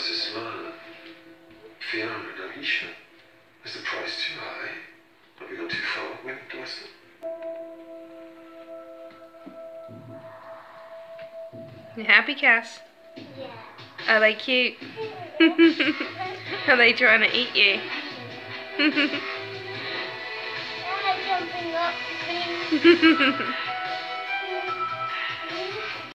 nice to smile Fiona, and Aisha. Is the price too high? Have we gone too far? When do I stop? You happy, Cass? Yeah. Are they cute? Are they trying to eat you? Am jumping up?